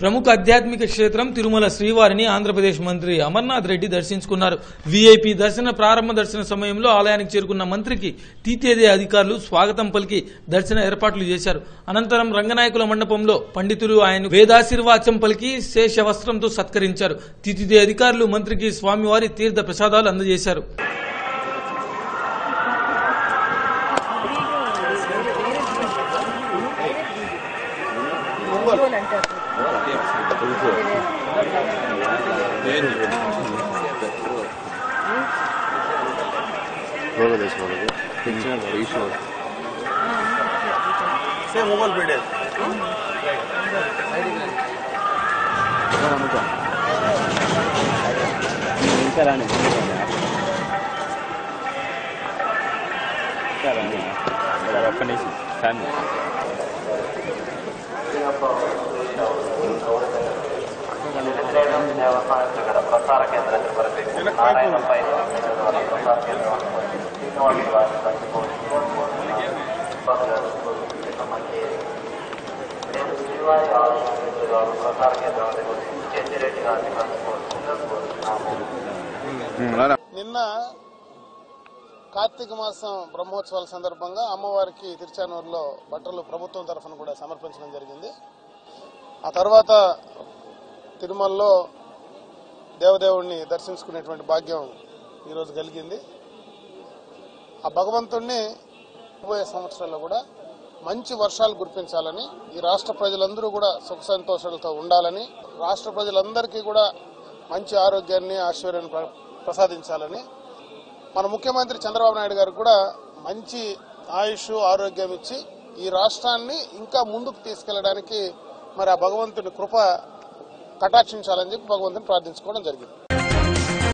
ప్రముఖ ఆధ్యాత్మిక క్షేత్రం తిరుమల శ్రీవారిని ఆంధ్రప్రదేశ్ మంత్రి అమర్నాథ్ రెడ్డి దర్శించుకున్నారు. వీఐపీ దర్శన ప్రారంభ దర్శన సమయంలో ఆలయానికి చేరుకున్న మంత్రికి తీతేదే అధికారులు స్వాగతం పలికి దర్శన ఏర్పాట్లు చేశారు. అనంతరం రంగనాయకుల మండపంలో పండితులు ఆయన వేదాశీర్వాచం పలికి శేష వస్త్రంతో సత్కరించారు. టీటీడీ అధికారులు మంత్రికి స్వామివారి తీర్థ ప్రసాదాలు అందజేశారు. 都是。嗯？哥哥在唱歌，听见了没？一首。谁 mobile 频道？你再来两分。再来两分，再来分你几？三秒。പിന്നെ അവസാനത്തിൽ കിട പ്രസാര കേന്ദ്രത്തിൽ പറയപ്പെട്ടു നാരായണ പ്രസാര കേന്ദ്രമാണ് പ്രസാര കേന്ദ്രത്തെ കുറിച്ച് ചെഞ്ചിരട്ടി നിന്ന కార్తీక మాసం బ్రహ్మోత్సవాల సందర్భంగా అమ్మవారికి తిరుచానూరులో బట్టలు ప్రభుత్వం తరఫున కూడా సమర్పించడం జరిగింది. ఆ తర్వాత తిరుమలలో దేవదేవుణ్ణి దర్శించుకునేటువంటి భాగ్యం ఈరోజు కలిగింది. ఆ భగవంతుణ్ణి రాబోయే సంవత్సరాల్లో కూడా మంచి వర్షాలు గుర్తించాలని ఈ రాష్ట్ర ప్రజలందరూ కూడా సుఖ సంతోషాలతో ఉండాలని రాష్ట్ర ప్రజలందరికీ కూడా మంచి ఆరోగ్యాన్ని ఆశ్వర్యాన్ని ప్ర- ప్రసాదించాలని మన ముఖ్యమంత్రి చంద్రబాబు నాయుడు గారు కూడా మంచి ఆయుష్ ఆరోగ్యం ఇచ్చి ఈ రాష్ట్రాన్ని ఇంకా ముందుకు తీసుకెళ్ళడానికి మరి ఆ భగవంతుని కృప కటాక్షించాలని చెప్పి భగవంతుని ప్రార్థించుకోవడం జరిగింది.